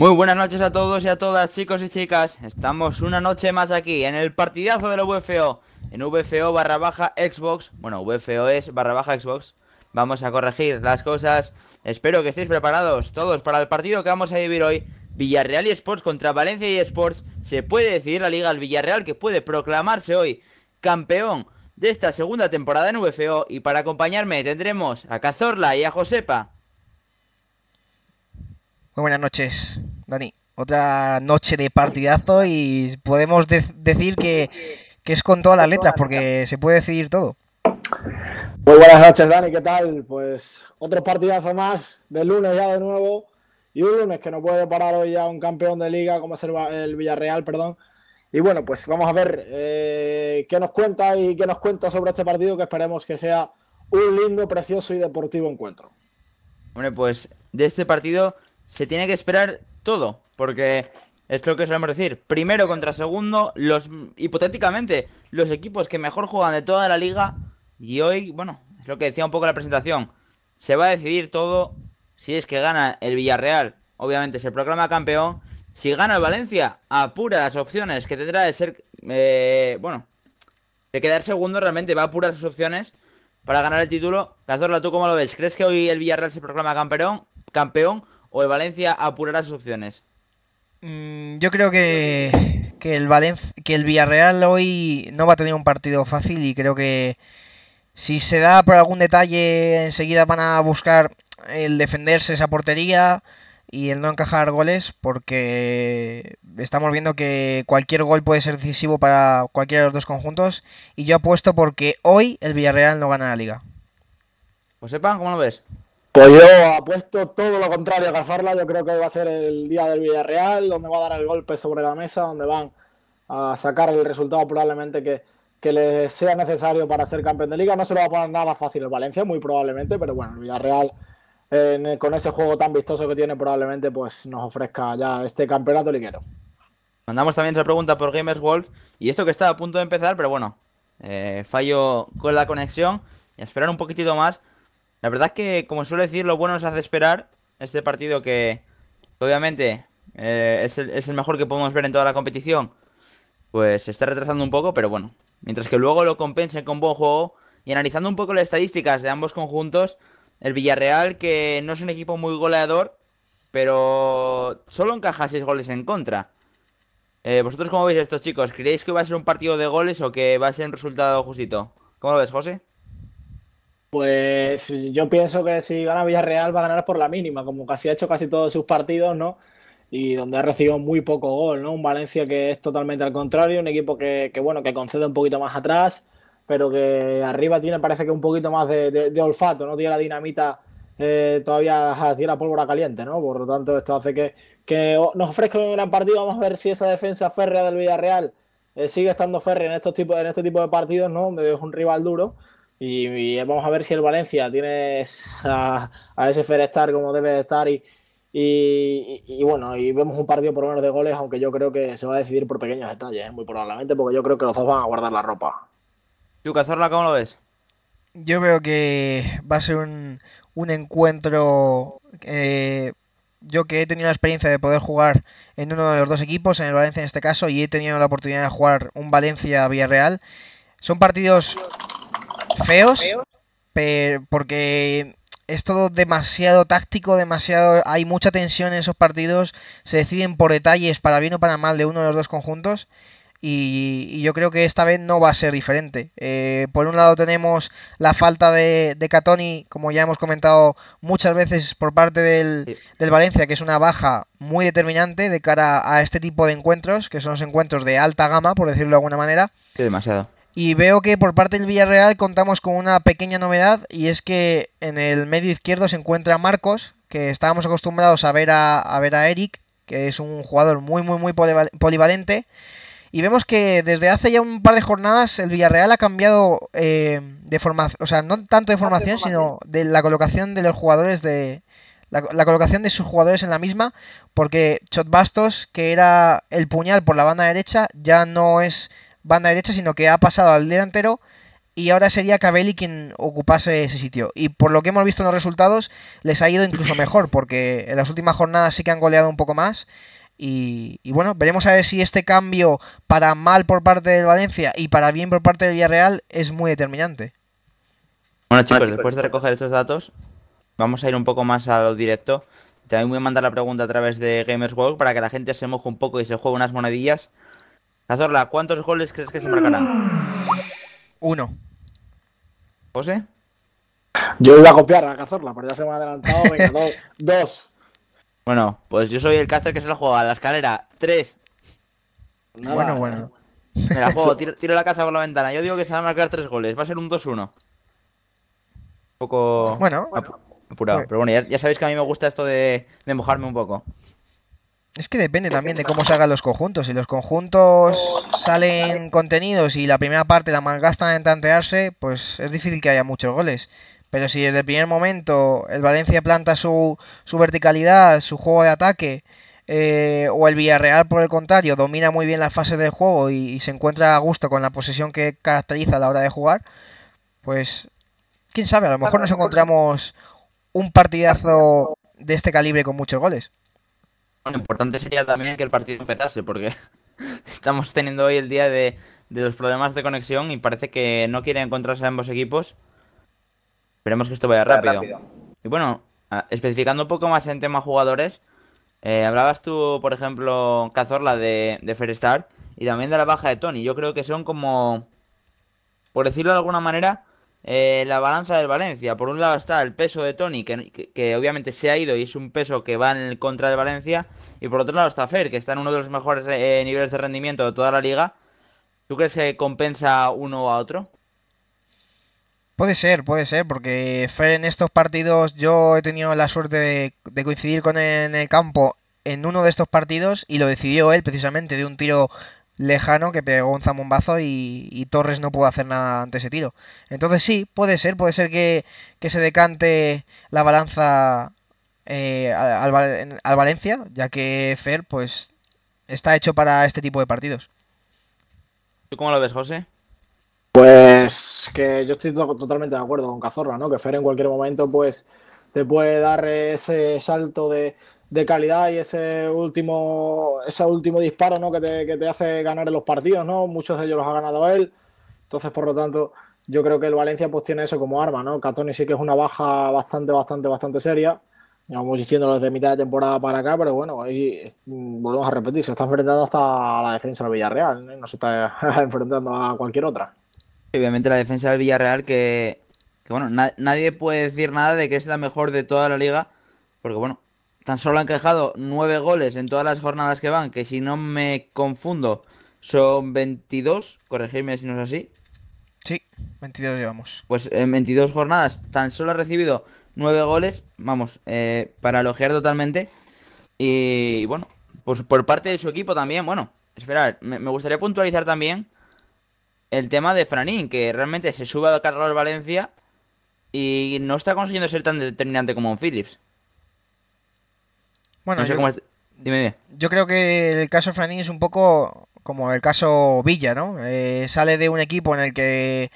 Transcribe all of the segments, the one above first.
Muy buenas noches a todos y a todas, chicos y chicas. Estamos una noche más aquí en el partidazo de la VFO. En VFO barra baja Xbox. Bueno, VFO es barra baja Xbox. Vamos a corregir las cosas. Espero que estéis preparados todos para el partido que vamos a vivir hoy. Villarreal y Sports contra Valencia y Sports. Se puede decidir la liga al Villarreal que puede proclamarse hoy campeón de esta segunda temporada en VFO. Y para acompañarme tendremos a Cazorla y a Josepa. Muy buenas noches, Dani. Otra noche de partidazo y podemos decir que, es con todas las letras porque se puede decidir todo. Muy buenas noches, Dani. ¿Qué tal? Pues otro partidazo más del lunes ya de nuevo. Y un lunes que no puede parar hoy ya un campeón de liga como es el, Villarreal, perdón. Y bueno, pues vamos a ver eh, qué nos cuenta y qué nos cuenta sobre este partido que esperemos que sea un lindo, precioso y deportivo encuentro. Bueno, pues de este partido se tiene que esperar todo, porque es lo que solemos decir. Primero contra segundo, los hipotéticamente los equipos que mejor juegan de toda la liga y hoy, bueno, es lo que decía un poco la presentación. Se va a decidir todo si es que gana el Villarreal, obviamente se proclama campeón. Si gana el Valencia, apura las opciones que tendrá de ser, eh, bueno, de quedar segundo realmente, va a apurar sus opciones para ganar el título. Cazorla, ¿tú cómo lo ves? ¿Crees que hoy el Villarreal se proclama campeón? ¿Campeón? O el Valencia apurará sus opciones? Mm, yo creo que, que, el que el Villarreal hoy no va a tener un partido fácil y creo que si se da por algún detalle enseguida van a buscar el defenderse esa portería y el no encajar goles porque estamos viendo que cualquier gol puede ser decisivo para cualquiera de los dos conjuntos y yo apuesto porque hoy el Villarreal no gana la liga. Pues sepan, ¿cómo lo ves? Pues yo apuesto todo lo contrario a Cazorla. Yo creo que va a ser el día del Villarreal, donde va a dar el golpe sobre la mesa, donde van a sacar el resultado probablemente que, que les sea necesario para ser campeón de liga. No se lo va a poner nada fácil el Valencia, muy probablemente, pero bueno, el Villarreal con ese juego tan vistoso que tiene probablemente pues nos ofrezca ya este campeonato liguero. Mandamos también esa pregunta por Gamers World y esto que está a punto de empezar, pero bueno, eh, fallo con la conexión y esperar un poquitito más la verdad es que, como suelo decir, lo bueno nos hace esperar este partido que, obviamente, eh, es, el, mejor que podemos ver en toda la competición. Pues se está retrasando un poco, pero bueno. Mientras que luego lo compensen con buen juego. Y analizando un poco las estadísticas de ambos conjuntos, el Villarreal, que no es un equipo muy goleador, pero solo encaja 6 goles en contra. Eh, ¿Vosotros cómo veis esto, chicos? ¿Creéis que va a ser un partido de goles o que va a ser un resultado justito? ¿Cómo lo ves, José? Pues yo pienso que si gana Villarreal va a ganar por la mínima, como casi ha hecho casi todos sus partidos, ¿no? Y donde ha recibido muy poco gol, ¿no? Un Valencia que es totalmente al contrario, un equipo que, bueno, que concede un poquito más atrás, pero que arriba tiene, parece que un poquito más de, olfato, ¿no? Tiene la dinamita, eh, todavía tiene la pólvora caliente, ¿no? Por lo tanto, esto hace que, que nos ofrezca un gran partido. Vamos a ver si esa defensa férrea del Villarreal eh, sigue estando férrea en estos tipos, en este tipo de partidos, ¿no? Donde es un rival duro y, vamos a ver si el Valencia tiene a, ese Ferestar como debe estar y, y, bueno, y vemos un partido por lo menos de goles, aunque yo creo que se va a decidir por pequeños detalles, ¿eh? muy probablemente, porque yo creo que los dos van a guardar la ropa. ¿Tú, Cazorla, cómo lo ves? Yo veo que va a ser un, un encuentro. Eh, yo que he tenido la experiencia de poder jugar en uno de los dos equipos, en el Valencia en este caso, y he tenido la oportunidad de jugar un Valencia-Villarreal. Son partidos feos, porque es todo demasiado táctico, demasiado hay mucha tensión en esos partidos, se deciden por detalles para bien o para mal de uno de los dos conjuntos. Y, yo creo que esta vez no va a ser diferente. Eh, por un lado tenemos la falta de, de Catoni, como ya hemos comentado muchas veces por parte del, del, Valencia, que es una baja muy determinante de cara a este tipo de encuentros, que son los encuentros de alta gama, por decirlo de alguna manera. Sí, demasiado. Y veo que por parte del Villarreal contamos con una pequeña novedad y es que en el medio izquierdo se encuentra Marcos, que estábamos acostumbrados a ver a, ver a Eric, que es un jugador muy muy muy polivalente. Y vemos que desde hace ya un par de jornadas el Villarreal ha cambiado eh, de formación, o sea, no tanto de formación, sino de la colocación de los jugadores de, la, colocación de sus jugadores en la misma, porque Chot Bastos, que era el puñal por la banda derecha, ya no es banda derecha, sino que ha pasado al delantero y ahora sería Cabelli quien ocupase ese sitio. Y por lo que hemos visto en los resultados, les ha ido incluso mejor, porque en las últimas jornadas sí que han goleado un poco más. Y, bueno, veremos a ver si este cambio para mal por parte del Valencia y para bien por parte del Villarreal es muy determinante. Bueno chicos, después de recoger estos datos, vamos a ir un poco más a lo directo. También voy a mandar la pregunta a través de Gamers World para que la gente se moje un poco y se juegue unas monedillas. Cazorla, ¿cuántos goles crees que se marcarán? Uno. ¿José? Yo iba a copiar a Cazorla, pero ya se me ha adelantado. Venga, dos. Bueno, pues yo soy el caster que se la juega a la escalera. Tres. Bueno, bueno. Me la juego, tiro, la casa por la ventana. Yo digo que se van a marcar tres goles. Va a ser un 2-1. Un poco. Bueno. Apurado. Pero bueno, ya, sabéis que a mí me gusta esto de, mojarme un poco. Es que depende también de cómo se hagan los conjuntos. Si los conjuntos salen contenidos y la primera parte la malgastan en tantearse, pues es difícil que haya muchos goles. Pero si desde el primer momento el Valencia planta su, su verticalidad, su juego de ataque, eh, o el Villarreal, por el contrario, domina muy bien las fases del juego y, se encuentra a gusto con la posesión que caracteriza a la hora de jugar, pues quién sabe, a lo mejor nos encontramos un partidazo de este calibre con muchos goles. Lo importante sería también que el partido empezase, porque estamos teniendo hoy el día de, de los problemas de conexión y parece que no quieren encontrarse ambos equipos. Esperemos que esto vaya rápido. Y bueno, especificando un poco más en tema jugadores, eh, hablabas tú, por ejemplo, Cazorla de, de Star y también de la baja de Tony. Yo creo que son como, por decirlo de alguna manera, eh, la balanza del Valencia. Por un lado está el peso de Tony, que, obviamente se ha ido y es un peso que va en contra del Valencia. Y por otro lado está Fer, que está en uno de los mejores eh, niveles de rendimiento de toda la liga. ¿Tú crees que compensa uno a otro? Puede ser, puede ser, porque Fer en estos partidos yo he tenido la suerte de, coincidir con él en el campo en uno de estos partidos y lo decidió él precisamente de un tiro lejano que pegó un zamombazo y, Torres no pudo hacer nada ante ese tiro. Entonces sí, puede ser, puede ser que, se decante la balanza eh, al, al, Valencia, ya que Fer pues está hecho para este tipo de partidos. ¿Tú cómo lo ves, José? Pues que yo estoy totalmente de acuerdo con Cazorla, ¿no? Que Fer en cualquier momento, pues, te puede dar ese salto de, calidad y ese último, ese último disparo, ¿no? Que te, hace ganar en los partidos, ¿no? Muchos de ellos los ha ganado él. Entonces, por lo tanto, yo creo que el Valencia pues tiene eso como arma, ¿no? Catoni sí que es una baja bastante, bastante, bastante seria. Vamos diciéndolo desde mitad de temporada para acá, pero bueno, ahí mm, volvemos a repetir, se está enfrentando hasta la defensa del Villarreal, no se está enfrentando a cualquier otra obviamente la defensa del Villarreal que, bueno, nadie puede decir nada de que es la mejor de toda la liga, porque bueno, tan solo han quejado nueve goles en todas las jornadas que van, que si no me confundo son 22, corregirme si no es así. Sí, 22 llevamos. Pues en 22 jornadas tan solo ha recibido nueve goles, vamos, eh, para elogiar totalmente. Y bueno, pues por parte de su equipo también, bueno, esperar, me gustaría puntualizar también el tema de Franín, que realmente se sube al carro del Valencia y no está consiguiendo ser tan determinante como en Phillips. Bueno, yo, Dime, yo creo que el caso Franín es un poco como el caso Villa, ¿no? Eh, sale de un equipo en el que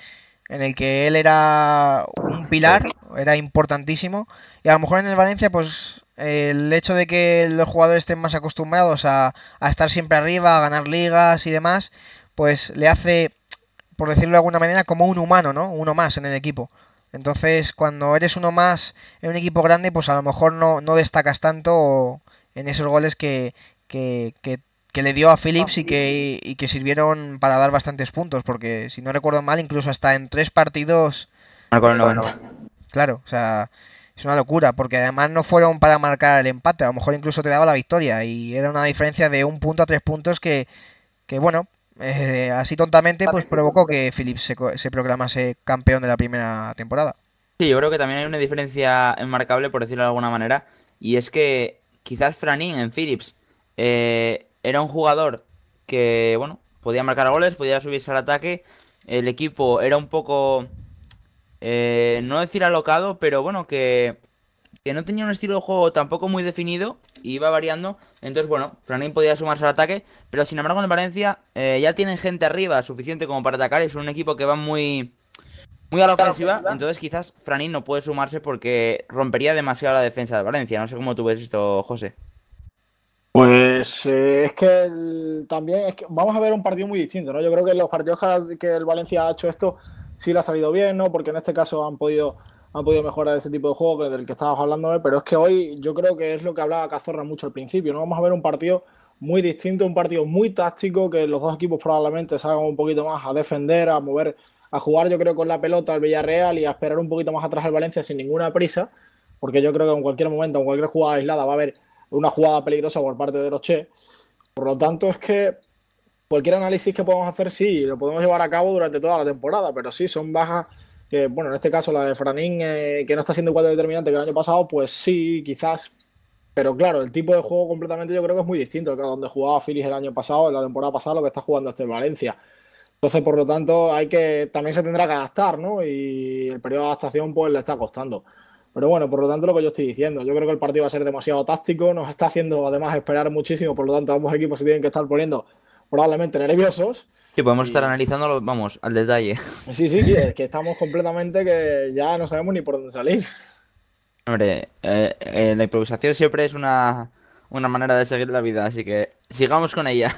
en el que él era un pilar, era importantísimo, y a lo mejor en el Valencia, pues el hecho de que los jugadores estén más acostumbrados a, a estar siempre arriba, a ganar ligas y demás, pues le hace por decirlo de alguna manera, como un humano, ¿no? Uno más en el equipo. Entonces, cuando eres uno más en un equipo grande, pues a lo mejor no, no destacas tanto en esos goles que, que, que, le dio a Phillips y que, y que sirvieron para dar bastantes puntos, porque si no recuerdo mal, incluso hasta en tres partidos... Claro, o sea, es una locura, porque además no fueron para marcar el empate, a lo mejor incluso te daba la victoria, y era una diferencia de un punto a tres puntos que, que bueno, eh, así tontamente, pues provocó que Phillips se, se, proclamase campeón de la primera temporada. Sí, yo creo que también hay una diferencia enmarcable, por decirlo de alguna manera, y es que quizás Franin en Phillips eh, era un jugador que, bueno, podía marcar goles, podía subirse al ataque, el equipo era un poco, eh, no decir alocado, pero bueno, que, que no tenía un estilo de juego tampoco muy definido iba variando. Entonces, bueno, Franín podía sumarse al ataque. Pero sin embargo, en Valencia eh, ya tienen gente arriba suficiente como para atacar. Es un equipo que va muy. muy a la ofensiva, entonces quizás Franín no puede sumarse porque rompería demasiado la defensa de Valencia. No sé cómo tú ves esto, José. Pues eh, es que también es que vamos a ver un partido muy distinto, ¿no? Yo creo que los partidos que el Valencia ha hecho esto sí le ha salido bien, ¿no? Porque en este caso han podido, han podido mejorar ese tipo de juego del que estabas hablando, pero es que hoy yo creo que es lo que hablaba Cazorra mucho al principio, ¿no? Vamos a ver un partido muy distinto, un partido muy táctico, que los dos equipos probablemente salgan un poquito más a defender, a mover, a jugar yo creo con la pelota al Villarreal y a esperar un poquito más atrás al Valencia sin ninguna prisa, porque yo creo que en cualquier momento, en cualquier jugada aislada va a haber una jugada peligrosa por parte de los Che. Por lo tanto, es que cualquier análisis que podamos hacer, sí, lo podemos llevar a cabo durante toda la temporada, pero sí, son bajas que, bueno, en este caso la de Franín, eh, que no está siendo igual de determinante que el año pasado, pues sí, quizás. Pero claro, el tipo de juego completamente yo creo que es muy distinto al que donde jugaba Phillies el año pasado, en la temporada pasada, lo que está jugando este Valencia. Entonces, por lo tanto, hay que también se tendrá que adaptar, ¿no? Y el periodo de adaptación pues le está costando. Pero bueno, por lo tanto, lo que yo estoy diciendo, yo creo que el partido va a ser demasiado táctico, nos está haciendo además esperar muchísimo, por lo tanto, ambos equipos se tienen que estar poniendo probablemente nerviosos. Sí, podemos estar analizándolo, vamos, al detalle. Sí, sí, es que estamos completamente que ya no sabemos ni por dónde salir. Hombre, eh, eh, la improvisación siempre es una, manera de seguir la vida, así que sigamos con ella.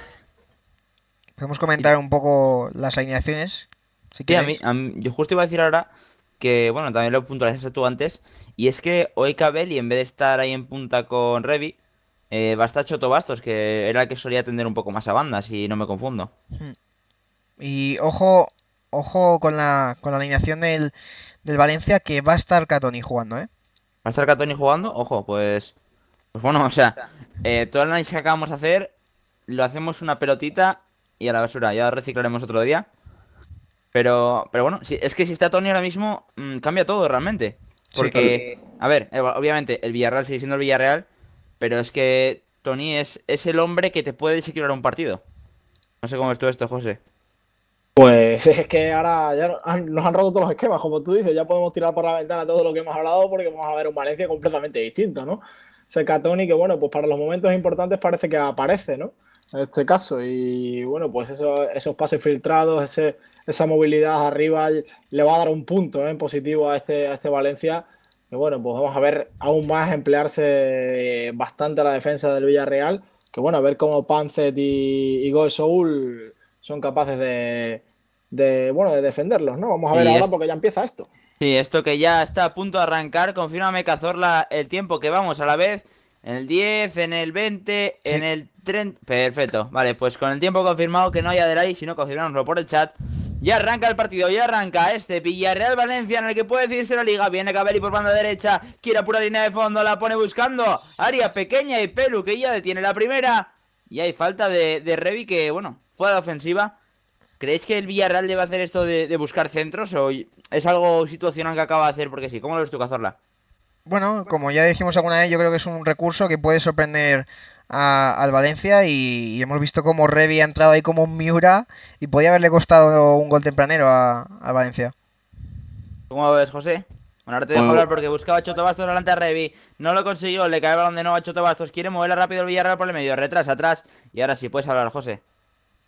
Podemos comentar un poco las alineaciones. sí, a mí, yo justo iba a decir ahora que, bueno, también lo puntualizaste tú antes, y es que hoy y en vez de estar ahí en punta con Revi, eh, va a estar Choto Bastos, que era el que solía atender un poco más a banda, si no me confundo. Y ojo, ojo con la, con la alineación del, Valencia, que va a estar Catoni jugando, ¿eh? ¿Va a estar Catoni jugando? Ojo, pues... Pues bueno, o sea, eh, todo el análisis que acabamos de hacer, lo hacemos una pelotita y a la basura. Ya lo reciclaremos otro día. Pero, pero bueno, es que si está Tony ahora mismo, mm, cambia todo realmente. Porque, a ver, eh, obviamente el Villarreal sigue siendo el Villarreal, pero es que Tony es, es el hombre que te puede desequilibrar un partido. No sé cómo es todo esto, José. Pues es que ahora ya nos han roto todos los esquemas, como tú dices, ya podemos tirar por la ventana todo lo que hemos hablado porque vamos a ver un Valencia completamente distinto, ¿no? Ese Tony que bueno, pues para los momentos importantes parece que aparece, ¿no? En este caso, y bueno, pues esos pases filtrados, ese, esa movilidad arriba le va a dar un punto ¿eh? positivo a este, a este Valencia y bueno, pues vamos a ver aún más emplearse bastante la defensa del Villarreal. Que bueno, a ver cómo Pancet y, y Soul son capaces de, bueno, de defenderlos, ¿no? Vamos a ver ahora porque ya empieza esto. Sí, esto que ya está a punto de arrancar. Confírmame, Cazorla, el tiempo que vamos a la vez. En el 10, en el 20, en el 30. Perfecto. Vale, pues con el tiempo confirmado que no haya delay, sino confirmárnoslo por el chat. Ya arranca el partido, ya arranca este Villarreal Valencia en el que puede decidirse la liga. Viene Cabelli por banda derecha, quiere pura línea de fondo, la pone buscando. Área pequeña y Pelu que ya detiene la primera. Y hay falta de, de Revi que, bueno, fue a la ofensiva. ¿Creéis que el Villarreal debe hacer esto de, buscar centros o es algo situacional que acaba de hacer porque sí? ¿Cómo lo ves tú, Cazorla? Bueno, como ya dijimos alguna vez, yo creo que es un recurso que puede sorprender al Valencia y, hemos visto cómo Revi ha entrado ahí como un Miura y podía haberle costado un gol tempranero al Valencia. ¿Cómo ves, José? Bueno, ahora te dejo hablar porque buscaba a Choto Bastos delante a Revi. No lo consiguió, le cae el balón de nuevo a Choto Bastos. Quiere moverla rápido el Villarreal por el medio. Retrasa, atrás. Y ahora sí, puedes hablar, José.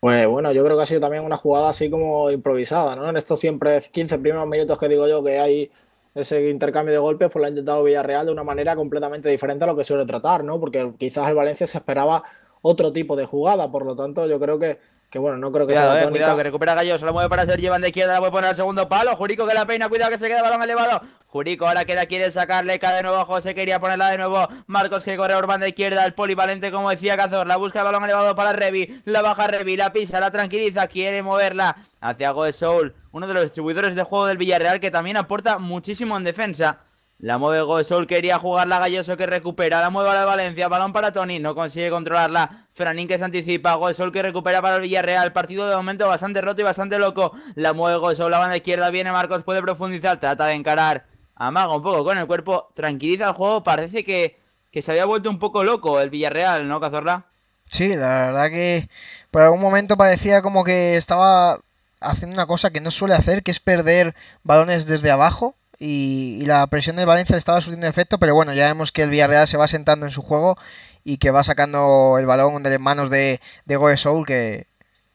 Pues bueno, yo creo que ha sido también una jugada así como improvisada, ¿no? En estos siempre 15 primeros minutos que digo yo que hay ese intercambio de golpes, pues lo ha intentado Villarreal de una manera completamente diferente a lo que suele tratar, ¿no? Porque quizás el Valencia se esperaba otro tipo de jugada, por lo tanto yo creo que, que bueno, no creo que sea eh, Cuidado, que recupera Gallo, se lo mueve para ser llevan de izquierda, la puede poner al segundo palo, Jurico que la peina, cuidado que se queda el balón elevado, Jurico ahora que la quiere sacarle, cae de nuevo José, quería ponerla de nuevo, Marcos que corre por banda izquierda, el polivalente como decía Cazor, la busca el balón elevado para Revi, la baja Revi, la pisa, la tranquiliza, quiere moverla hacia Goe Soul, uno de los distribuidores de juego del Villarreal que también aporta muchísimo en defensa. La mueve Sol quería jugarla Galloso que recupera, la mueve a la Valencia, balón para Tony, no consigue controlarla. Franín que se anticipa, Sol que recupera para el Villarreal, partido de momento bastante roto y bastante loco. La mueve Sol, la banda izquierda viene Marcos, puede profundizar, trata de encarar. Amaga un poco con el cuerpo, tranquiliza el juego, parece que, que se había vuelto un poco loco el Villarreal, ¿no, Cazorla? Sí, la verdad que por algún momento parecía como que estaba haciendo una cosa que no suele hacer, que es perder balones desde abajo y, la presión de Valencia estaba surtiendo efecto, pero bueno, ya vemos que el Villarreal se va sentando en su juego y que va sacando el balón de manos de, de Goe Soul, que,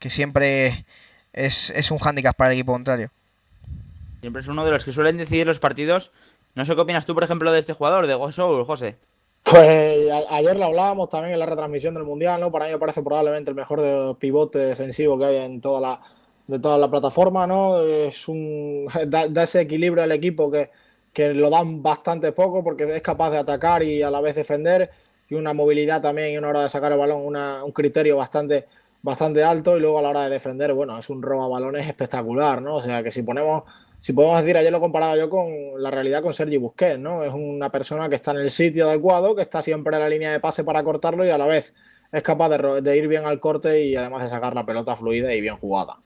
siempre es, un hándicap para el equipo contrario. Siempre es uno de los que suelen decidir los partidos. No sé qué opinas tú, por ejemplo, de este jugador, de Gosoul, José. Pues ayer lo hablábamos también en la retransmisión del Mundial, ¿no? Para mí me parece probablemente el mejor pivote defensivo que hay en toda la, de toda la plataforma, ¿no? Es un, da, ese equilibrio al equipo que, que, lo dan bastante poco porque es capaz de atacar y a la vez defender. Tiene una movilidad también y una hora de sacar el balón, un criterio bastante, bastante alto y luego a la hora de defender, bueno, es un roba balones espectacular, ¿no? O sea que si ponemos si podemos decir, ayer lo comparaba yo con la realidad con Sergi Busquets, ¿no? Es una persona que está en el sitio adecuado, que está siempre en la línea de pase para cortarlo y a la vez es capaz de, ir bien al corte y además de sacar la pelota fluida y bien jugada.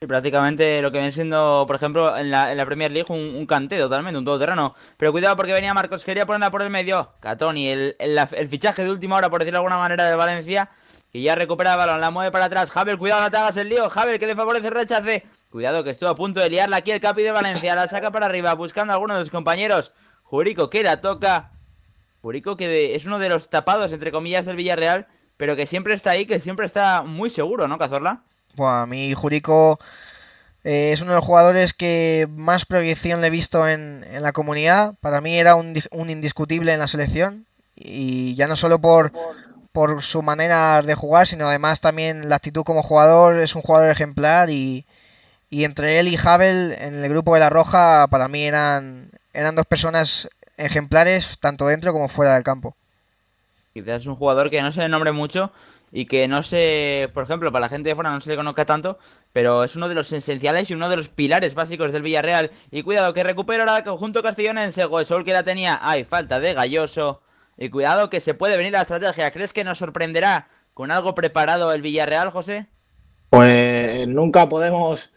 Sí, prácticamente lo que viene siendo, por ejemplo, en la, Premier League un, un cante totalmente, un todoterreno. Pero cuidado porque venía Marcos, quería ponerla por el medio. Catoni, el, el fichaje de última hora, por decirlo de alguna manera, de Valencia, que ya recupera el balón, la mueve para atrás. Javier, cuidado, no te hagas el lío. Javier, que le favorece el rechace. Cuidado que estuvo a punto de liarla aquí el Capi de Valencia. La saca para arriba buscando a alguno de sus compañeros. Jurico que la toca. Jurico que es uno de los tapados, entre comillas, del Villarreal. Pero que siempre está ahí, que siempre está muy seguro, ¿no, Cazorla? Bueno, a mí Jurico eh, es uno de los jugadores que más proyección le he visto en, la comunidad. Para mí era un, indiscutible en la selección. Y ya no solo por su manera de jugar, sino además también la actitud como jugador. Es un jugador ejemplar y, y entre él y Havel en el grupo de la Roja, para mí eran, eran dos personas ejemplares, tanto dentro como fuera del campo. Quizás es un jugador que no se le nombre mucho y que no sé, por ejemplo, para la gente de fuera no se le conozca tanto, pero es uno de los esenciales y uno de los pilares básicos del Villarreal. Y cuidado que recupera ahora el conjunto castellonense, Sol que la tenía, hay falta de Galloso. Y cuidado que se puede venir la estrategia. ¿Crees que nos sorprenderá con algo preparado el Villarreal, José? Pues nunca podemos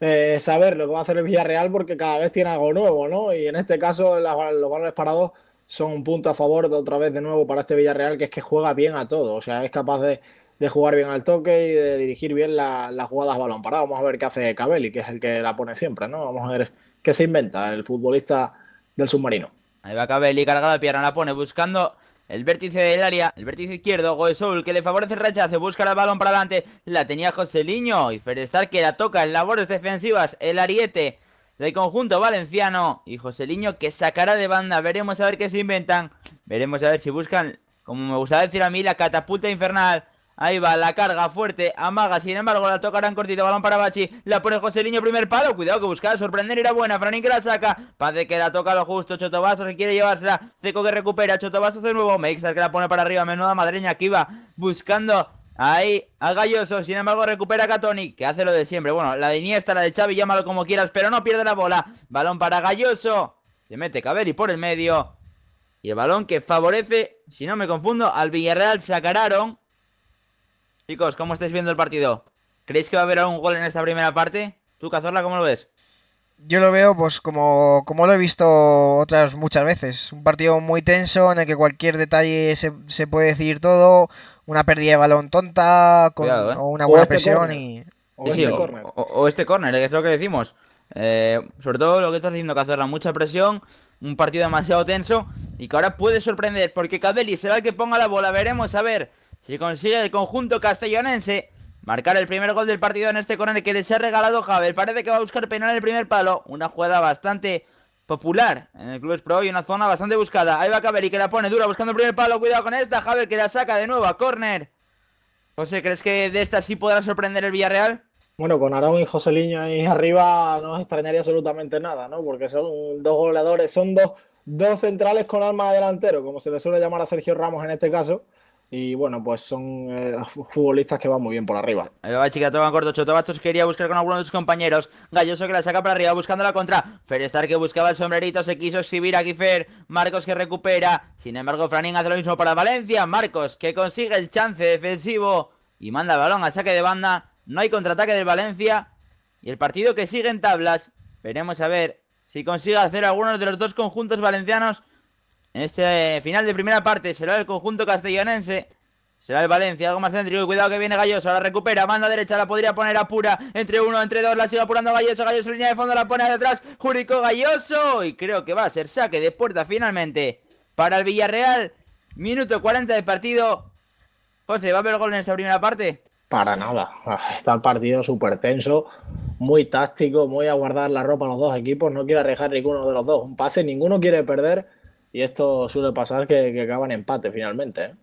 eh, saber lo que va a hacer el Villarreal porque cada vez tiene algo nuevo, ¿no? Y en este caso los balones parados son un punto a favor de otra vez de nuevo para este Villarreal que es que juega bien a todo, o sea, es capaz de, jugar bien al toque y de dirigir bien las jugadas balón parado. Vamos a ver qué hace Cabelli, que es el que la pone siempre, ¿no? Vamos a ver qué se inventa el futbolista del submarino. Ahí va Cabelli, cargado de pierna, la pone buscando el vértice del área, el vértice izquierdo, Goesul que le favorece el rechace, busca el balón para adelante, la tenía Joseliño y Ferestar que la toca en labores defensivas, el ariete del conjunto valenciano y Joseliño que sacará de banda, veremos a ver qué se inventan, veremos a ver si buscan, como me gusta decir a mí, la catapulta infernal Ahí va, la carga fuerte, amaga, sin embargo la tocarán cortito, balón para Bachi, la pone José Niño, primer palo, cuidado que busca sorprender, era buena, Franín que la saca, Paz que la toca lo justo, Chotobasos que quiere llevársela, Ceco que recupera, Chotobasos de nuevo, Meixar que la pone para arriba, menuda madreña que iba buscando Ahí, a Galloso, sin embargo recupera Catoni, que hace lo de siempre. Bueno, la de Iniesta, la de Xavi, llámalo como quieras, pero no pierde la bola. Balón para Galloso. Se mete Caberi por el medio. Y el balón que favorece, si no me confundo, al Villarreal. Sacaron Chicos, ¿cómo estáis viendo el partido? ¿Creéis que va a haber algún gol en esta primera parte? ¿Tú, Cazorla, cómo lo ves? Yo lo veo pues como, como lo he visto otras muchas veces. Un partido muy tenso en el que cualquier detalle se, puede decidir todo. Una pérdida de balón tonta con, ¿eh? o una buena este presión y... O, este o, este corner, es lo que decimos. Eh, sobre todo lo que estás diciendo, Cazorla, mucha presión, un partido demasiado tenso y que ahora puede sorprender porque Cabelli será el que ponga la bola. Veremos a ver si consigue el conjunto castellonense marcar el primer gol del partido en este corner que les ha regalado Javier. Parece que va a buscar penal en el primer palo. Una jugada bastante popular en el Club Pro y una zona bastante buscada. Ahí va y que la pone dura buscando el primer palo. Cuidado con esta. Javier que la saca de nuevo a córner. José, ¿crees que de esta sí podrá sorprender el Villarreal? Bueno, con Arón y José Liño ahí arriba no extrañaría absolutamente nada, ¿no? Porque son dos goleadores, son dos, dos centrales con alma de delantero, como se le suele llamar a Sergio Ramos en este caso. Y bueno, pues son eh, futbolistas que van muy bien por arriba. Ahí va Chica, toman corto. Chotobastos quería buscar con alguno de sus compañeros. Galloso que la saca para arriba buscando la contra. Ferestar que buscaba el sombrerito. Se quiso exhibir aquí Fer. Marcos que recupera. Sin embargo, Franín hace lo mismo para Valencia. Marcos que consigue el chance defensivo. Y manda el balón al saque de banda. No hay contraataque del Valencia. Y el partido que sigue en tablas. Veremos a ver si consigue hacer algunos de los dos conjuntos valencianos en este final de primera parte será el conjunto castellonense. Será el Valencia, algo más céntrico. Cuidado que viene Galloso, la recupera, manda derecha, la podría poner a pura. Entre uno, entre dos, la sigue apurando Galloso. Galloso, línea de fondo, la pone detrás. Júrico Galloso. Y creo que va a ser saque de puerta finalmente para el Villarreal. Minuto 40 de partido. José, ¿va a haber gol en esta primera parte? Para nada. Ah, está el partido súper tenso. muy táctico, muy a guardar la ropa los dos equipos, no quiere arriesgar ninguno de los dos. Un pase, ninguno quiere perder y esto suele pasar que, que acaban empate finalmente. ¿eh?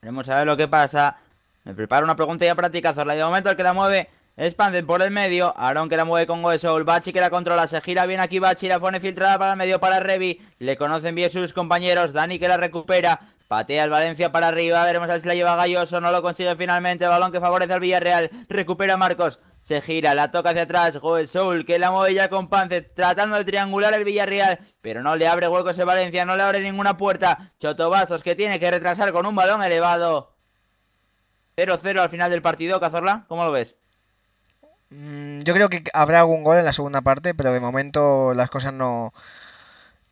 Veremos a ver lo que pasa. Me preparo una pregunta ya para ti, Cazorla. De momento el que la mueve es Panzer por el medio. Aaron que la mueve con Goesoul. Bachi que la controla. Se gira bien aquí Bachi. La pone filtrada para el medio para Revi. Le conocen bien sus compañeros. Dani que la recupera. Patea el Valencia para arriba. Veremos a ver si la lleva Galloso. No lo consigue finalmente. balón que favorece al Villarreal. Recupera Marcos. Se gira. La toca hacia atrás. Goesoul que la mueve ya con Panzer. Tratando de triangular el Villarreal. Pero no le abre huecos el Valencia. No le abre ninguna puerta. Chotobazos que tiene que retrasar con un balón elevado. 0-0 al final del partido, Cazorla. ¿Cómo lo ves? Mm, yo creo que habrá algún gol en la segunda parte, pero de momento las cosas no,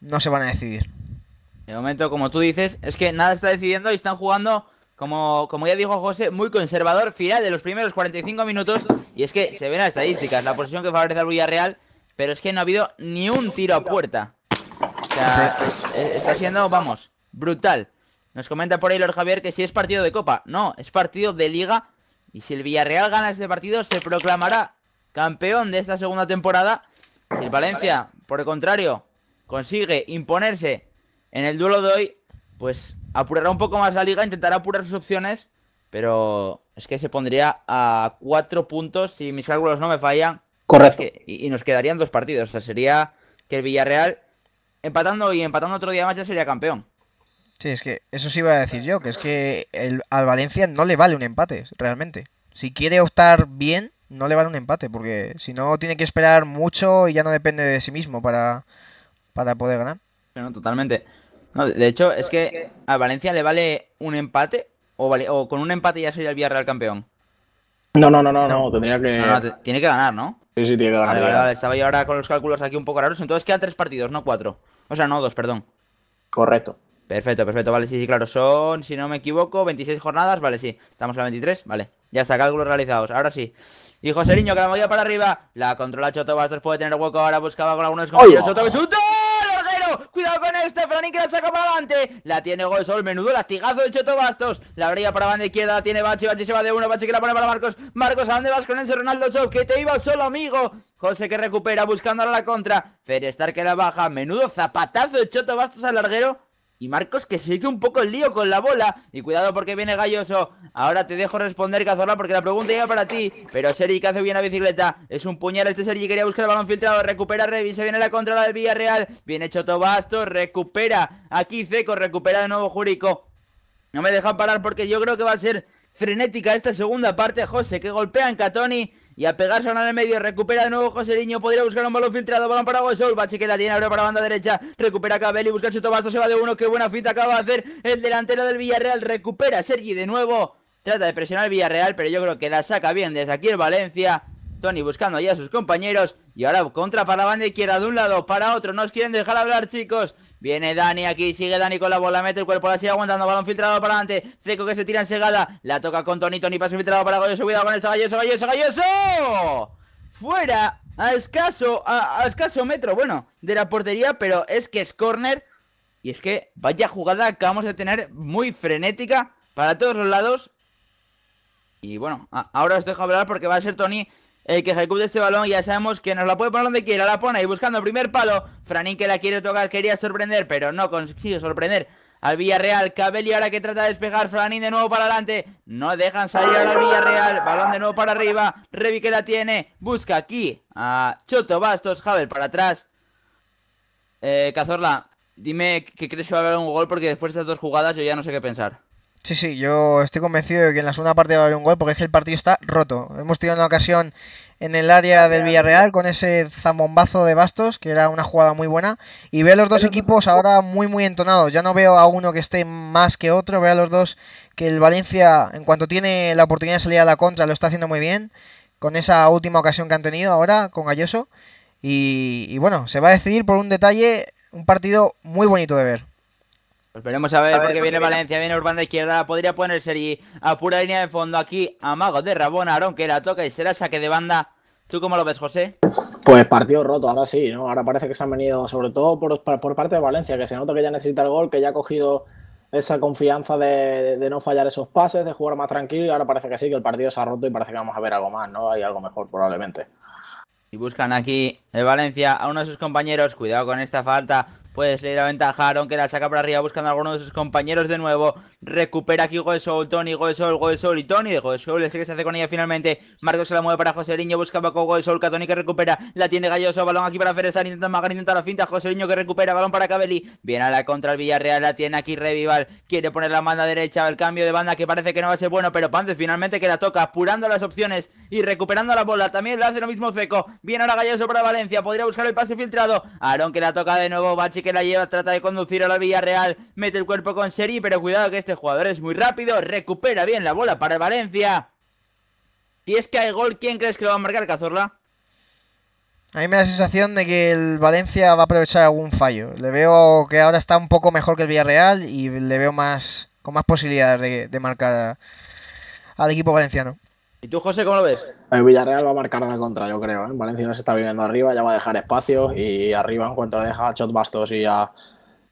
no se van a decidir. De momento, como tú dices, es que nada está decidiendo y están jugando, como, como ya dijo José, muy conservador, final de los primeros 45 minutos. Y es que se ven las estadísticas, la posición que favorece al Villarreal, pero es que no ha habido ni un tiro a puerta. O sea, está siendo, vamos, brutal. Nos comenta por ahí Lord Javier que si es partido de Copa. No, es partido de Liga y si el Villarreal gana este partido, se proclamará campeón de esta segunda temporada. Si el Valencia, por el contrario, consigue imponerse en el duelo de hoy, pues apurará un poco más la liga, intentará apurar sus opciones. Pero es que se pondría a cuatro puntos, si mis cálculos no me fallan. Correcto. y, nos quedarían dos partidos. O sea, sería que el Villarreal, empatando y empatando otro día más, ya sería campeón. Sí, es que eso sí iba a decir yo, que es que el, al Valencia no le vale un empate, realmente. Si quiere optar bien, no le vale un empate, porque si no tiene que esperar mucho y ya no depende de sí mismo para, para poder ganar. No, totalmente. No, de hecho, es que a Valencia le vale un empate o, vale, o con un empate ya sería el Villarreal campeón. No, no, no, no, no, tendría que... tiene que ganar, ¿no? Sí, sí, tiene que ganar. Vale, vale, Estaba yo ahora con los cálculos aquí un poco raros. Entonces quedan tres partidos, no cuatro. O sea, no dos, perdón. Correcto. Perfecto, perfecto, vale, sí, sí, claro, son, si no me equivoco, 26 jornadas, vale, sí, estamos a 23, vale, ya está, cálculos realizados, ahora sí. Y José Niño, que la movía para arriba, la controla Choto Bastos, puede tener hueco, ahora buscaba con algunos compañeros, Choto, ¡Chuto! Cuidado con este, Franín que la saca para adelante. La tiene Golsol, menudo lastigazo de Choto Bastos. La abría para banda izquierda, la tiene Bachi, Bachi se va de uno, Bachi que la pone para Marcos. Marcos, ¿a dónde vas con ese Ronaldo Chop? Que te iba solo, amigo. José que recupera, buscando a la contra. Ferestar que la baja, menudo zapatazo de Choto Bastos al larguero. Y Marcos que se hizo un poco el lío con la bola. Y cuidado porque viene Galloso. Ahora te dejo responder, Cazorla, porque la pregunta llega para ti. Pero Sergi que hace bien la bicicleta. Es un puñal este Sergi. Quería buscar el balón filtrado. Recupera Revi. Se viene la contra del Villarreal. Viene Chotobasto. Recupera. Aquí Seco. Recupera de nuevo Jurico. No me dejan parar porque yo creo que va a ser frenética esta segunda parte. José que golpea en Catoni. Y a pegarse en el medio, recupera de nuevo José Niño. Podría buscar un balón filtrado, balón para Gosol. Bachi que la tiene, abre para banda derecha. Recupera Cabelli, busca el Basto, se va de uno. Qué buena finta acaba de hacer el delantero del Villarreal. Recupera Sergi de nuevo. Trata de presionar el Villarreal, pero yo creo que la saca bien desde aquí el Valencia. Tony buscando ya a sus compañeros. Y ahora contra para la banda izquierda de un lado para otro. No os quieren dejar hablar, chicos. Viene Dani aquí. Sigue Dani con la bola. Mete el cuerpo. La sigue aguantando. Balón filtrado para adelante. Ceco que se tira en segada. La toca con Tony. Tony paso filtrado para Galloso. Cuidado con este Galloso. Galloso. Galloso. Fuera. A escaso. A, escaso metro. Bueno. De la portería. Pero es que es corner. Y es que vaya jugada acabamos de tener. Muy frenética. Para todos los lados. Y bueno. ahora os dejo hablar porque va a ser Tony el que ejecute este balón. Ya sabemos que nos la puede poner donde quiera. La pone ahí buscando el primer palo. Franín que la quiere tocar, quería sorprender, pero no consigue sorprender al Villarreal. Cabelli ahora que trata de despejar. Franín de nuevo para adelante. No dejan salir al Villarreal. Balón de nuevo para arriba. Revi que la tiene. Busca aquí a Choto Bastos. Javel para atrás. Eh, Cazorla, dime que crees que va a haber un gol porque después de estas dos jugadas yo ya no sé qué pensar. Sí, sí, yo estoy convencido de que en la segunda parte va a haber un gol porque es que el partido está roto. Hemos tenido una ocasión en el área del Villarreal con ese zambombazo de Bastos, que era una jugada muy buena. Y veo a los dos equipos ahora muy, muy entonados. Ya no veo a uno que esté más que otro, veo a los dos que el Valencia, en cuanto tiene la oportunidad de salir a la contra, lo está haciendo muy bien. Con esa última ocasión que han tenido ahora con Galloso. Y, y bueno, se va a decidir por un detalle, un partido muy bonito de ver. Pues veremos a ver, porque viene Valencia, viene Urbán de izquierda, podría ponerse y a pura línea de fondo aquí, Mago de Rabona, Aarón que la toca y será saque de banda. ¿Tú cómo lo ves, José? Pues partido roto, ahora sí, ¿no? Ahora parece que se han venido, sobre todo por, parte de Valencia, que se nota que ya necesita el gol, que ya ha cogido esa confianza de, no fallar esos pases, de jugar más tranquilo y ahora parece que sí, que el partido se ha roto y parece que vamos a ver algo más, ¿no? Hay algo mejor probablemente. Y buscan aquí el Valencia a uno de sus compañeros. Cuidado con esta falta. Puede salir a ventajar, aunque la saca para arriba buscando a alguno de sus compañeros de nuevo. Recupera aquí Goesol, Tony, Goesol, Goesol y Tony. De Goesol, ese que se hace con ella finalmente. Marcos se la mueve para José Riño, busca con Goesol, Tony que recupera. La tiene Galloso, balón aquí para Ferestar, intenta Magar, intenta la finta. José Riño que recupera, balón para Cabelli. Viene a la contra el Villarreal, la tiene aquí Revival. Quiere poner la banda derecha, el cambio de banda que parece que no va a ser bueno, pero Pantes finalmente que la toca, apurando las opciones y recuperando la bola. También le hace lo mismo Seco. Viene ahora Galloso para Valencia, podría buscar el pase filtrado. Aaron que la toca de nuevo, Bachi que la lleva, trata de conducir a la Villarreal, mete el cuerpo con Seri, pero cuidado que este jugador es muy rápido, recupera bien la bola para Valencia. Si es que hay gol, ¿quién crees que lo va a marcar, Cazorla? A mí me da la sensación de que el Valencia va a aprovechar algún fallo. Le veo que ahora está un poco mejor que el Villarreal y le veo más con más posibilidades de, marcar al equipo valenciano. ¿Y tú, José, cómo lo ves? El Villarreal va a marcar a la contra, yo creo. ¿eh? Valencia se está viniendo arriba, ya va a dejar espacio y arriba, en cuanto le deja a Chot Bastos y a,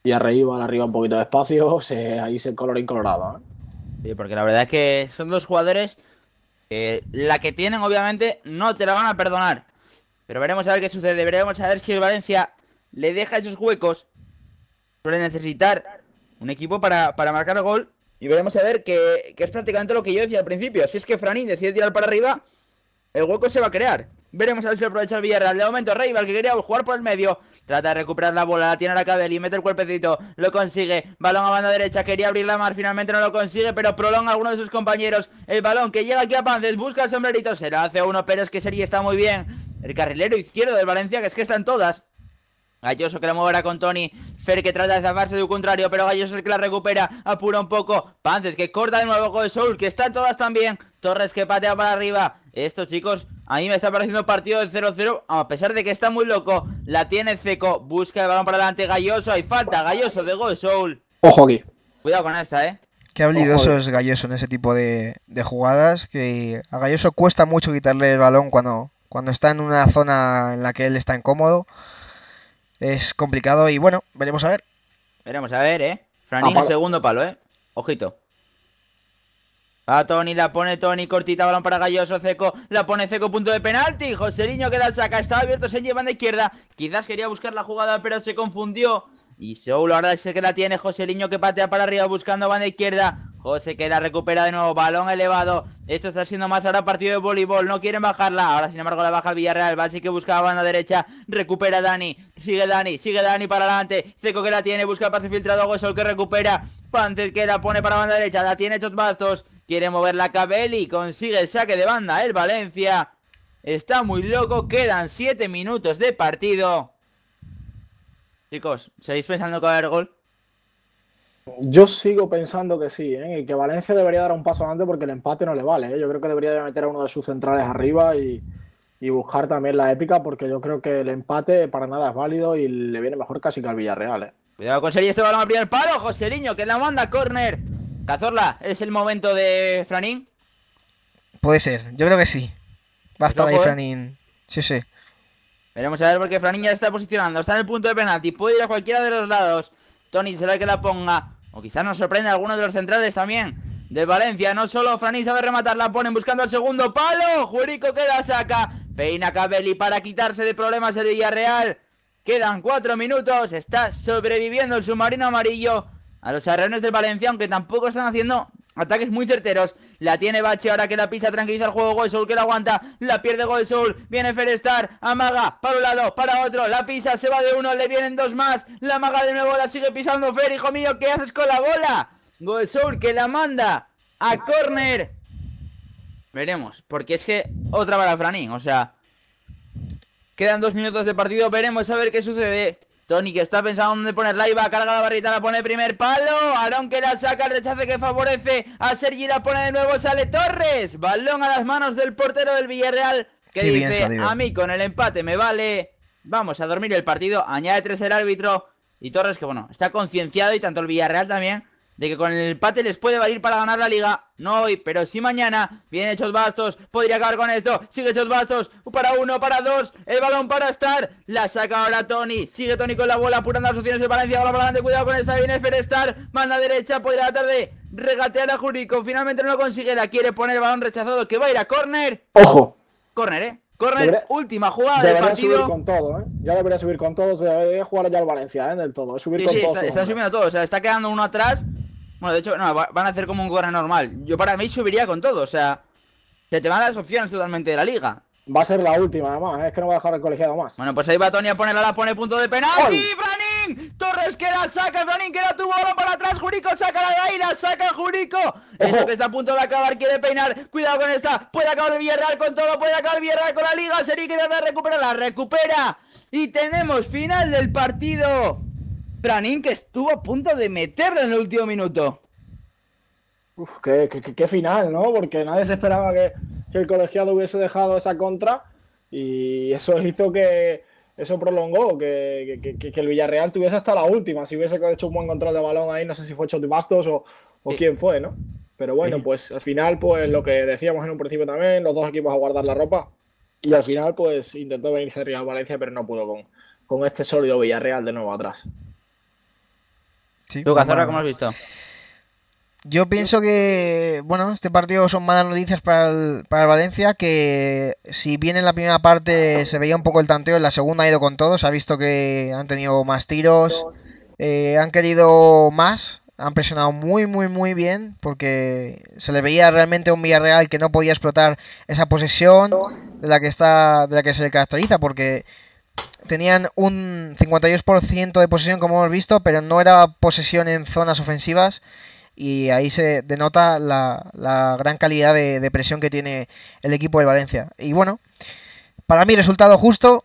y arriba, arriba un poquito de espacio, se, ahí se color incolorado. ¿eh? Sí, porque la verdad es que son dos jugadores que la que tienen obviamente no te la van a perdonar. Pero veremos a ver qué sucede, veremos a ver si el Valencia le deja esos huecos. Suele necesitar un equipo para, marcar el gol. Y veremos a ver que, que, es prácticamente lo que yo decía al principio. Si es que Franín decide tirar para arriba, el hueco se va a crear. Veremos a ver si aprovecha el Villarreal. De momento, Reival, que quería jugar por el medio. Trata de recuperar la bola, la tiene la y mete el cuerpecito. Lo consigue. Balón a banda derecha. Quería abrir la mar, finalmente no lo consigue, pero prolonga a alguno de sus compañeros. El balón que llega aquí a Pances, busca el sombrerito. Se lo hace uno, pero es que sería está muy bien. El carrilero izquierdo del Valencia, que es que están todas. Galloso que la moverá con Tony. Fer que trata de zafarse de un contrario, pero Galloso es el que la recupera. Apura un poco. Pances que corta de nuevo con el Soul, que están todas también. Torres que patea para arriba. Estos chicos, a mí me está pareciendo partido del 0-0. A pesar de que está muy loco. La tiene Seco. Busca el balón para adelante. Galloso. Hay falta. Galloso de Gol Soul. Ojo aquí. Cuidado con esta, eh. Qué habilidoso es Galloso en ese tipo de, de, jugadas. Que a Galloso cuesta mucho quitarle el balón cuando, cuando está en una zona en la que él está incómodo es complicado y bueno, veremos a ver. Veremos a ver, ¿eh? Franín segundo palo, ¿eh? Ojito. A Tony, la pone Tony, cortita, balón para Galloso, Seco, la pone Seco, punto de penalti, Joseliño que la saca, estaba abierto, se lleva de izquierda, quizás quería buscar la jugada, pero se confundió, y Soul ahora es que la tiene, Joseliño que patea para arriba buscando banda izquierda, José que la recupera de nuevo, balón elevado. Esto está siendo más ahora partido de voleibol, no quieren bajarla. Ahora sin embargo la baja el Villarreal, Basi que busca banda derecha, recupera Dani. Sigue Dani, sigue Dani para adelante. Seco que la tiene, busca el pase filtrado, Gosol que recupera. Pantes que la pone para banda derecha, la tiene Chot Bastos. Quiere mover la Cabelli, consigue el saque de banda el Valencia. Está muy loco, quedan 7 minutos de partido. Chicos, ¿seguís pensando que va a haber gol? Yo sigo pensando que sí, ¿eh? y que Valencia debería dar un paso adelante porque el empate no le vale. ¿eh? Yo creo que debería meter a uno de sus centrales arriba y, buscar también la épica porque yo creo que el empate para nada es válido y le viene mejor casi que al Villarreal. ¿eh? Cuidado con Seri, este balón a primer palo, Joseliño, que la manda córner. Cazorla, ¿es el momento de Franín? Puede ser, yo creo que sí. Basta de Franín. Sí, sí. Veremos a ver porque Franín ya está posicionando, está en el punto de penalti, puede ir a cualquiera de los lados. Tony será el que la ponga. O quizás nos sorprende alguno de los centrales también. De Valencia, no solo Franín sabe rematar, la ponen buscando el segundo palo. Jurico que la saca. Peina Cabelli para quitarse de problemas el Villarreal. Quedan cuatro minutos. Está sobreviviendo el submarino amarillo a los arreones del Valencia, aunque tampoco están haciendo Ataques muy certeros. La tiene Bache ahora que la pisa, tranquiliza el juego. Soul que la aguanta. La pierde Soul Viene Ferestar. Amaga. Para un lado, para otro. La pisa, se va de uno. Le vienen dos más. La amaga de nuevo. La sigue pisando Fer. Hijo mío, ¿qué haces con la bola? Soul que la manda a córner. Veremos. Porque es que otra para Franín. O sea, quedan dos minutos de partido. Veremos a ver qué sucede. Tony que está pensando dónde ponerla y va, carga la barrita, la pone primer palo. Aaron que la saca, el rechace que favorece a Sergi, la pone de nuevo, sale Torres. Balón a las manos del portero del Villarreal que dice, a mí con el empate me vale. Vamos a dormir el partido, añade tres el árbitro. Y Torres que bueno, está concienciado y tanto el Villarreal también de que con el empate les puede valer para ganar la liga. No hoy, pero sí mañana. Viene Hechos Bastos, podría acabar con esto. Sigue Hechos Bastos, para uno, para dos. El balón para estar. La saca ahora Tony. Sigue Tony con la bola, apurando las opciones de Valencia. Bola para adelante, cuidado con esta. Viene Ferestar, manda derecha, podría tratar de regatear a Jurico. Finalmente no lo consigue, la quiere poner el balón rechazado que va a ir a córner. Ojo. Córner, eh. Corner, última jugada del partido. subir con todo, ¿eh? Ya debería subir con todo. Debería jugar ya el Valencia, ¿eh? Del todo. Subir sí, con sí, todo. Está, están subiendo todo. O sea, está quedando uno atrás. Bueno, de hecho, no, van a hacer como un corner normal. Yo para mí subiría con todo. O sea, se te van las opciones totalmente de la liga. Va a ser la última, además. ¿eh? Es que no va a dejar el colegiado más. Bueno, pues ahí va Tony a ponerla, la pone punto de penalti. ¡Franín! Torres que la saca. Franín queda tu balón para atrás. Jurico saca la de ahí. La saca Jurico. Eso que está a punto de acabar. Quiere peinar. Cuidado con esta. Puede acabar el Villarreal con todo. Puede acabar el Villarreal con la liga. Seri que trata de recuperarla. Recupera. Y tenemos final del partido. Franín que estuvo a punto de meterla en el último minuto. Uf, qué, qué, qué final, ¿no? Porque nadie se esperaba que, que el colegiado hubiese dejado esa contra y eso hizo que eso prolongó, que, que, que, el Villarreal tuviese hasta la última. Si hubiese hecho un buen control de balón ahí, no sé si fue Choti Bastos o, o sí. quién fue, ¿no? Pero bueno, pues al final, pues lo que decíamos en un principio también, los dos equipos a guardar la ropa. Y al final, pues intentó venirse Real Valencia, pero no pudo con, con este sólido Villarreal de nuevo atrás. Sí, ¿Tú, Cazorra, cómo has visto? Yo pienso que, bueno, este partido son malas noticias para el, para el Valencia, que si bien en la primera parte se veía un poco el tanteo, en la segunda ha ido con todo, se ha visto que han tenido más tiros, eh, han querido más, han presionado muy, muy, muy bien, porque se le veía realmente a un Villarreal que no podía explotar esa posesión de la que está, de la que se le caracteriza, porque tenían un 52% de posesión, como hemos visto, pero no era posesión en zonas ofensivas y ahí se denota la, gran calidad de, de, presión que tiene el equipo de Valencia. Y bueno, para mí resultado justo,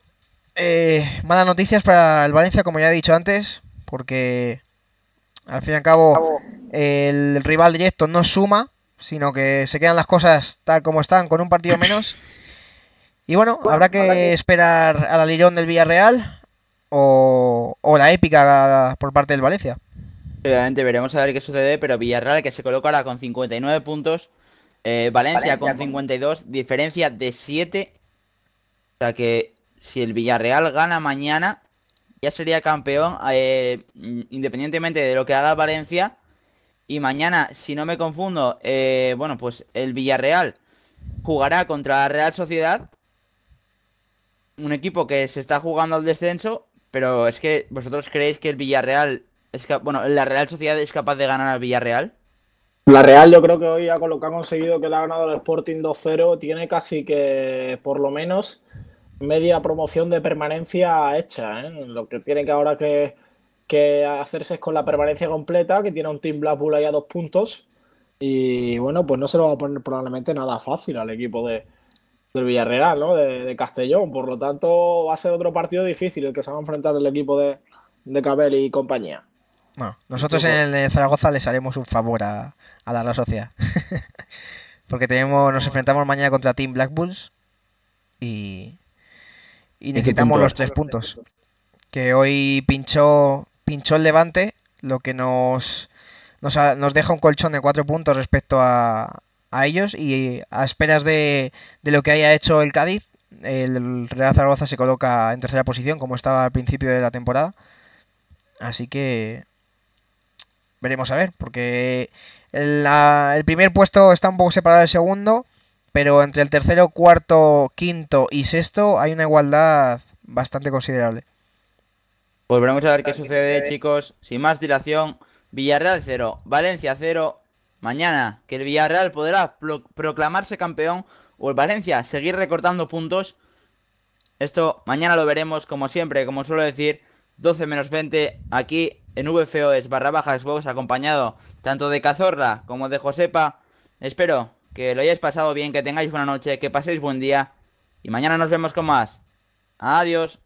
eh, malas noticias para el Valencia, como ya he dicho antes, porque al fin y al cabo el rival directo no suma, sino que se quedan las cosas tal como están, con un partido menos. Y bueno, bueno habrá, que habrá que esperar a la Lirón del Villarreal o, o la épica por parte del Valencia. Obviamente veremos a ver qué sucede, pero Villarreal que se coloca ahora con 59 puntos, eh, Valencia, Valencia, con 52, diferencia de 7. O sea que si el Villarreal gana mañana, ya sería campeón, eh, independientemente de lo que haga Valencia. Y mañana, si no me confundo, eh, bueno, pues el Villarreal jugará contra la Real Sociedad. Un equipo que se está jugando al descenso, pero es que vosotros creéis que el Villarreal es bueno, ¿la Real Sociedad es capaz de ganar al Villarreal? La Real yo creo que hoy con lo que ha conseguido que le ha ganado el Sporting 2-0 tiene casi que por lo menos media promoción de permanencia hecha. ¿eh? Lo que tiene que ahora que, que, hacerse es con la permanencia completa, que tiene un Team Blackpool ahí a dos puntos. Y bueno, pues no se lo va a poner probablemente nada fácil al equipo de, del Villarreal, ¿no? De, de, Castellón. Por lo tanto, va a ser otro partido difícil el que se va a enfrentar el equipo de, de Cabel y compañía. Bueno, nosotros en el de Zaragoza les haremos un favor a, a la Real Sociedad. Porque tenemos, nos enfrentamos mañana contra Team Black Bulls y, y necesitamos los tres puntos. Que hoy pinchó, pinchó el Levante, lo que nos, nos, nos deja un colchón de cuatro puntos respecto a, a ellos y a esperas de, de, lo que haya hecho el Cádiz, el Real Zaragoza se coloca en tercera posición como estaba al principio de la temporada. Así que veremos a ver, porque el, la, el, primer puesto está un poco separado del segundo, pero entre el tercero, cuarto, quinto y sexto hay una igualdad bastante considerable. Pues veremos a ver qué sucede, chicos. Sin más dilación, Villarreal 0, Valencia 0. Mañana, que el Villarreal podrá pro proclamarse campeón o el Valencia seguir recortando puntos. Esto mañana lo veremos, como siempre, como suelo decir, 12 menos 20 aquí en VFO es barra baja Xbox acompañado tanto de Cazorla como de Josepa. Espero que lo hayáis pasado bien, que tengáis buena noche, que paséis buen día y mañana nos vemos con más. Adiós.